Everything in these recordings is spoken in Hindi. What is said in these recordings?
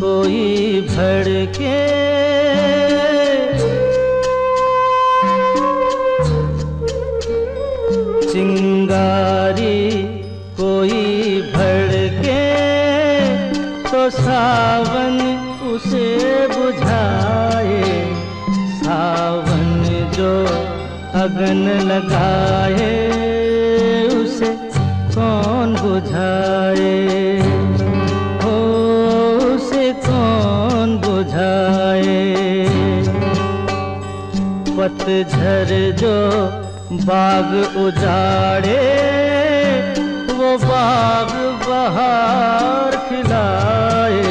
कोई भड़के। चिंगारी कोई भड़के तो सावन उसे बुझाए। सावन जो अगन लगाए, उसे कौन बुझाए? पतझर जो बाग उजाड़े, वो बाग बहार खिलाए।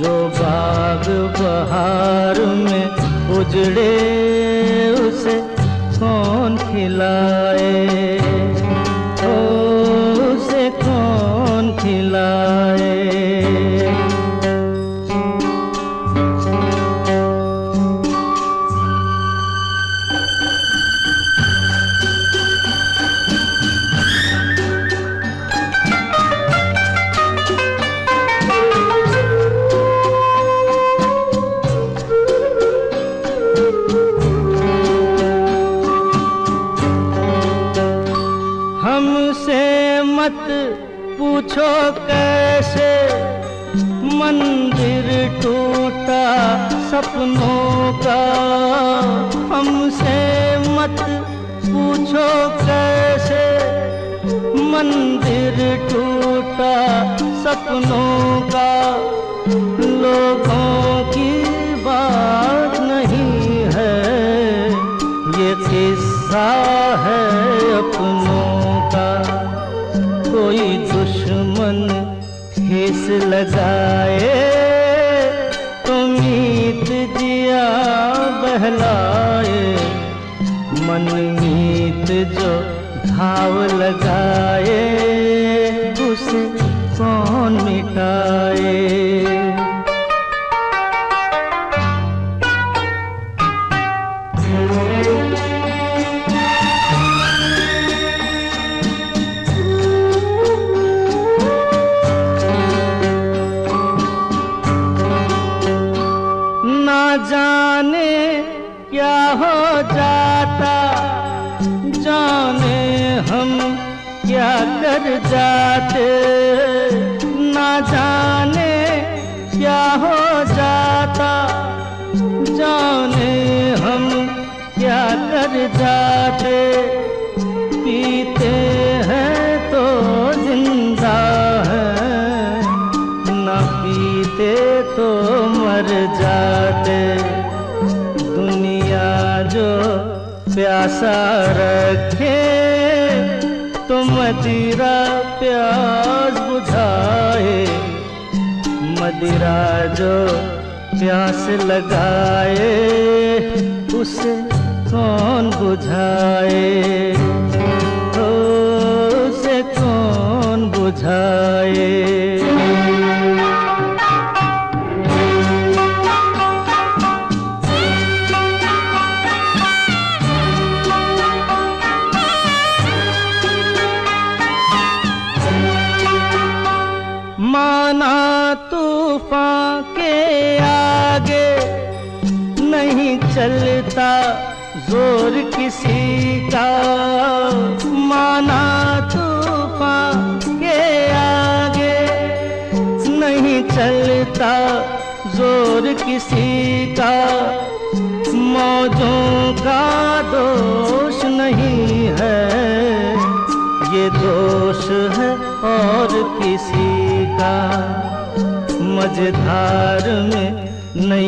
जो बाग बहार में उजड़े, उसे कौन खिलाए? पूछो कैसे मंदिर टूटा सपनों का। हमसे मत पूछो कैसे मंदिर टूटा सपनों का। ठेस तुमीत जिया बहलाए। मन मीत जो घाव लगाए। उसे कौन मिटाए? जाने क्या हो जाता, जाने हम क्या कर जाते। ना जाने क्या हो जाता, जाने हम क्या कर जाते। पीते हैं तो ज़िंदा है, ना पीते तो मर जाते प्यासा रखे तो मदिरा प्यास बुझाए। मदिरा जो प्यास लगाए उसे कौन बुझाए? ओ, उसे कौन बुझाए? माना तूफ़ान के आगे नहीं चलता ज़ोर किसी का। माना तूफ़ान के आगे नहीं चलता ज़ोर किसी का। मौजों का दोष नहीं है, ये दोष है और किसी का मझधार में नहीं